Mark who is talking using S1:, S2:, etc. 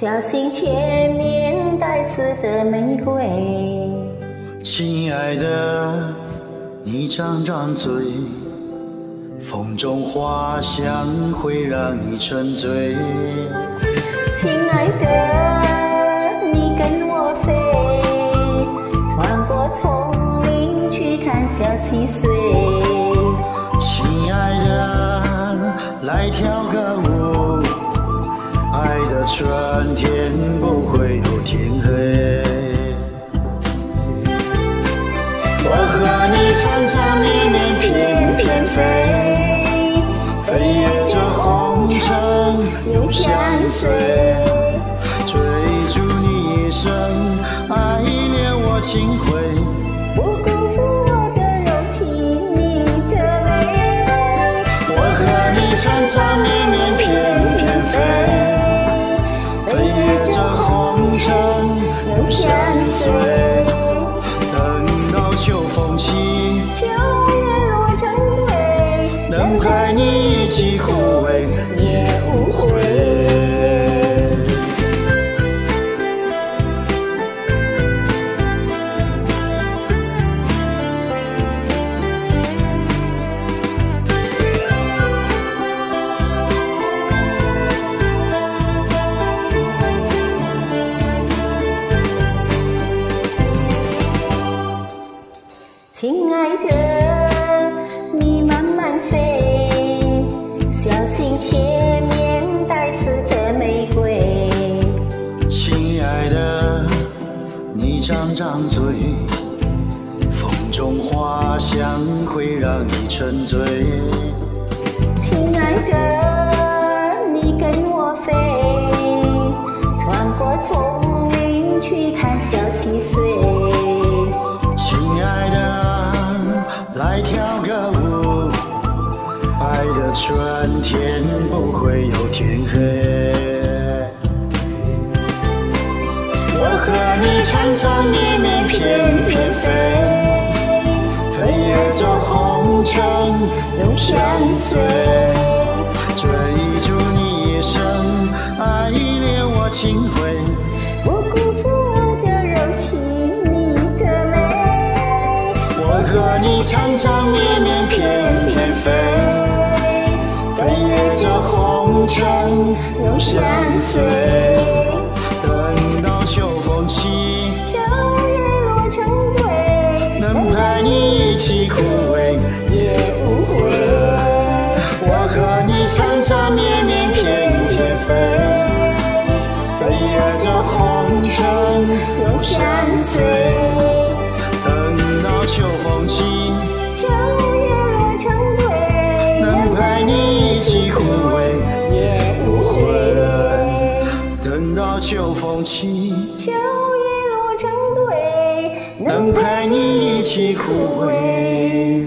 S1: 小心前面带刺的玫瑰。
S2: 亲爱的，你张张嘴，风中花香会让你沉醉。
S1: 亲爱的，你跟我飞，穿过丛林去看小溪水。
S2: 亲爱的，来跳个舞，春天不会有天黑。我和你缠缠绵绵翩翩飞，飞越这红尘又相随，
S1: 心前面带刺的玫瑰。
S2: 亲爱的，你张张嘴，风中花香会让你沉醉。
S1: 亲爱的，你跟我飞，穿过丛林去看小溪水。
S2: 缠缠绵绵翩翩飞，飞越这红尘又相随，追逐你一生，爱恋我情回。
S1: 不辜负我的柔情，你的美。
S2: 我和你缠缠绵绵翩翩飞，飞越这红尘又相随。缠缠绵绵翩翩飞，飞越这红尘又相随。等到秋风起。
S1: 秋叶落成堆，
S2: 能陪你一起枯萎也无悔。等到秋风起，
S1: 秋叶落成堆，
S2: 能陪你一起枯萎。